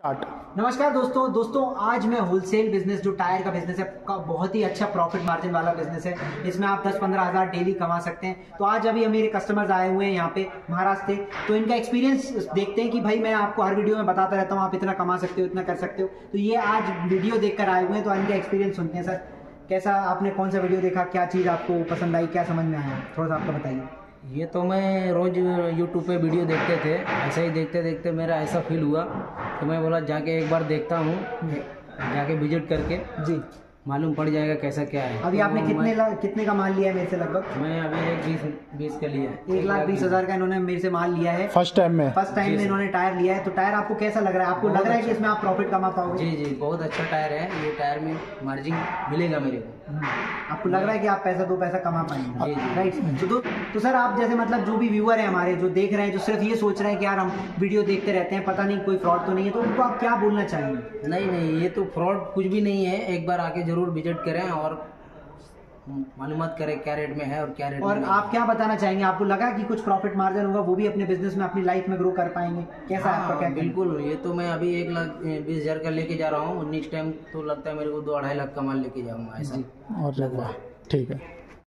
Start. नमस्कार दोस्तों दोस्तों आज मैं होलसेल बिज़नेस जो टायर का बिज़नेस है का बहुत ही अच्छा प्रॉफिट मार्जिन वाला बिज़नेस है। इसमें आप 10-15 हज़ार डेली कमा सकते हैं। तो आज अभी मेरे कस्टमर्स आए हुए हैं यहाँ पे महाराष्ट्र से। तो इनका एक्सपीरियंस देखते हैं कि भाई मैं आपको हर वीडियो में बताता रहता हूँ आप इतना कमा सकते हो इतना कर सकते हो। तो ये आज वीडियो देख आए हुए हैं तो इनका एक्सपीरियंस सुनते हैं सर। कैसा आपने कौन सा वीडियो देखा? क्या चीज़ आपको पसंद आई? क्या समझ में आया? थोड़ा सा आपको बताइए। ये तो मैं रोज़ यूट्यूब पे वीडियो देखते थे। ऐसे ही देखते देखते मेरा ऐसा फील हुआ। कि मैं बोला जाके एक बार देखता हूँ जाके विज़िट करके। जी। मालूम पड़ जाएगा कैसा क्या है। अभी तो आपने कितने ला- कितने का माल लिया है मेरे से लगभग? मैं अभी एक बीस बीस के लिए एक लाख बीस हज़ार का इन्होंने मेरे से माल लिया है। फ़र्स्ट टाइम में। फ़र्स्ट टाइम में इन्होंने टायर लिया है। तो टायर आपको कैसा लग रहा है? आपको लग रहा है कि अच्छा। इसमें आप प्रॉफिट कमा पाओगे? जी जी बहुत अच्छा टायर है। ये टायर में मार्जिन मिलेगा मेरे को। आपको लग रहा है कि आप पैसा दो पैसा कमा पाएँगे। राइट तो, तो सर आप जैसे मतलब जो भी व्यूअर है हमारे जो देख रहे हैं जो सिर्फ़ ये सोच रहे हैं कि यार हम वीडियो देखते रहते हैं पता नहीं कोई फ्रॉड तो नहीं है तो उनको आप क्या बोलना चाहिए नहीं नहीं ये तो फ्रॉड कुछ भी नहीं है। एक बार आके ज़रूर विज़िट करें और मालूमात करें क्या रेट में है और क्या रेट और में आप क्या बताना चाहेंगे? आपको लगा कि कुछ प्रॉफिट मार्जिन होगा वो भी अपने बिज़नेस में अपनी लाइफ में ग्रो कर पाएँगे? कैसा हाँ, आपका क्या बिल्कुल ये तो मैं अभी एक लाख बीस हज़ार का लेके जा रहा हूँ। नेक्स्ट टाइम तो लगता है मेरे को दो अढ़ाई लाख का माल लेके जाऊँगा ऐसा और ठीक है।